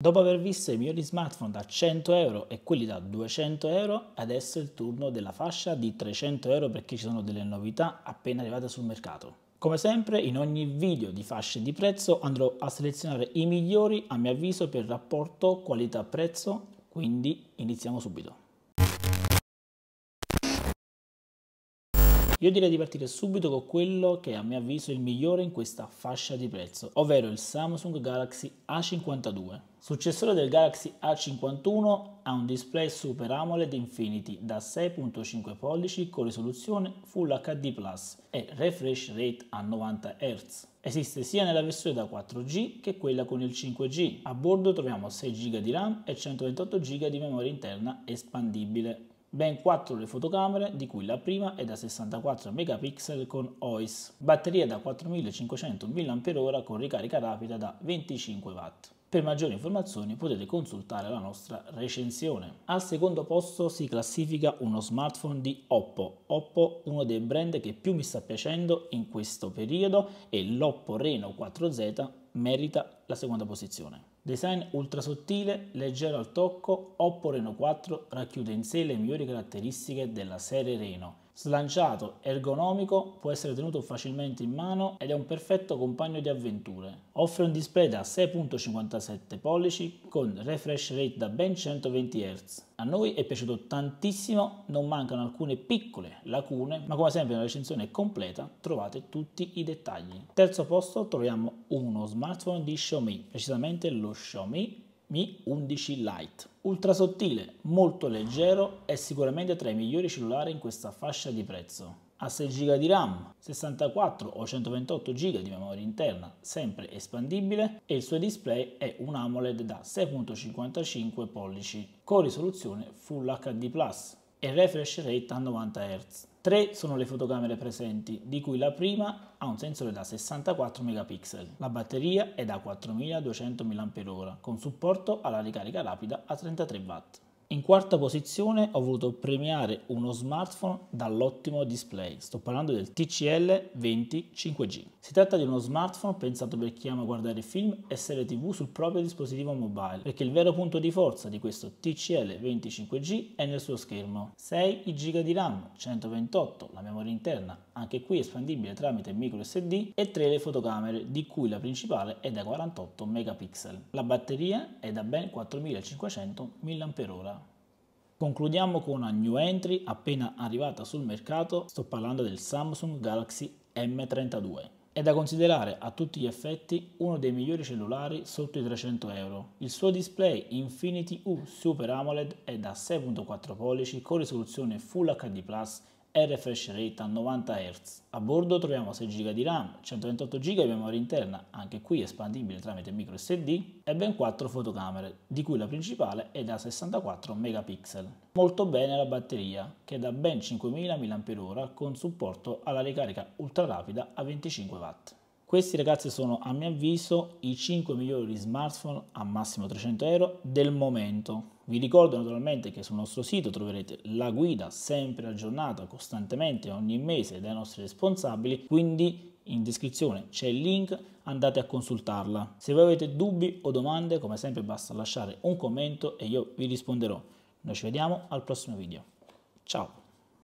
Dopo aver visto i migliori smartphone da 100 euro e quelli da 200 euro, adesso è il turno della fascia di 300 euro perché ci sono delle novità appena arrivate sul mercato. Come sempre in ogni video di fasce di prezzo andrò a selezionare i migliori a mio avviso per rapporto qualità-prezzo, quindi iniziamo subito. Io direi di partire subito con quello che a mio avviso è il migliore in questa fascia di prezzo, ovvero il Samsung Galaxy A52. Successore del Galaxy A51 ha un display Super AMOLED Infinity da 6.5 pollici con risoluzione Full HD Plus e refresh rate a 90 Hz. Esiste sia nella versione da 4G che quella con il 5G. A bordo troviamo 6 GB di RAM e 128 GB di memoria interna espandibile ben 4 le fotocamere, di cui la prima è da 64 megapixel con OIS, batteria da 4500 mAh con ricarica rapida da 25 watt. Per maggiori informazioni potete consultare la nostra recensione. Al secondo posto si classifica uno smartphone di Oppo. Oppo, uno dei brand che più mi sta piacendo in questo periodo, e l'Oppo Reno 4Z merita la seconda posizione. Design ultra sottile, leggero al tocco, Oppo Reno 4 racchiude in sé le migliori caratteristiche della serie Reno Slanciato, ergonomico, può essere tenuto facilmente in mano ed è un perfetto compagno di avventure. Offre un display da 6.57 pollici con refresh rate da ben 120 Hz. A noi è piaciuto tantissimo, non mancano alcune piccole lacune, ma come sempre nella recensione completa trovate tutti i dettagli. Terzo posto troviamo uno smartphone di Xiaomi, precisamente lo Xiaomi mi 11 Lite. Ultra sottile, molto leggero e sicuramente tra i migliori cellulari in questa fascia di prezzo. Ha 6 GB di RAM, 64 o 128 GB di memoria interna, sempre espandibile, e il suo display è un AMOLED da 6.55 pollici con risoluzione Full HD+, e refresh rate a 90 Hz. Tre sono le fotocamere presenti, di cui la prima ha un sensore da 64 megapixel. La batteria è da 4200 mAh, con supporto alla ricarica rapida a 33 watt. In quarta posizione ho voluto premiare uno smartphone dall'ottimo display, sto parlando del TCL 20 5G. Si tratta di uno smartphone pensato per chi ama guardare film e serie tv sul proprio dispositivo mobile, perché il vero punto di forza di questo TCL 20 5G è nel suo schermo. 6 GB di RAM, 128 la memoria interna, anche qui espandibile tramite micro SD e 3 le fotocamere, di cui la principale è da 48 megapixel. La batteria è da ben 4500 mAh. Concludiamo con una new entry appena arrivata sul mercato, sto parlando del Samsung Galaxy M32. È da considerare a tutti gli effetti uno dei migliori cellulari sotto i 300 euro. Il suo display Infinity U Super AMOLED è da 6.4 pollici con risoluzione Full HD refresh rate a 90 Hz. A bordo troviamo 6 GB di RAM, 128 GB di memoria interna, anche qui espandibile tramite micro SD, e ben 4 fotocamere, di cui la principale è da 64 megapixel. Molto bene la batteria, che è da ben 5000 mAh con supporto alla ricarica ultra rapida a 25 watt. Questi ragazzi sono a mio avviso i 5 migliori smartphone a massimo 300 euro del momento. Vi ricordo naturalmente che sul nostro sito troverete la guida sempre aggiornata costantemente ogni mese dai nostri responsabili, quindi in descrizione c'è il link, andate a consultarla. Se voi avete dubbi o domande, come sempre basta lasciare un commento e io vi risponderò. Noi ci vediamo al prossimo video. Ciao!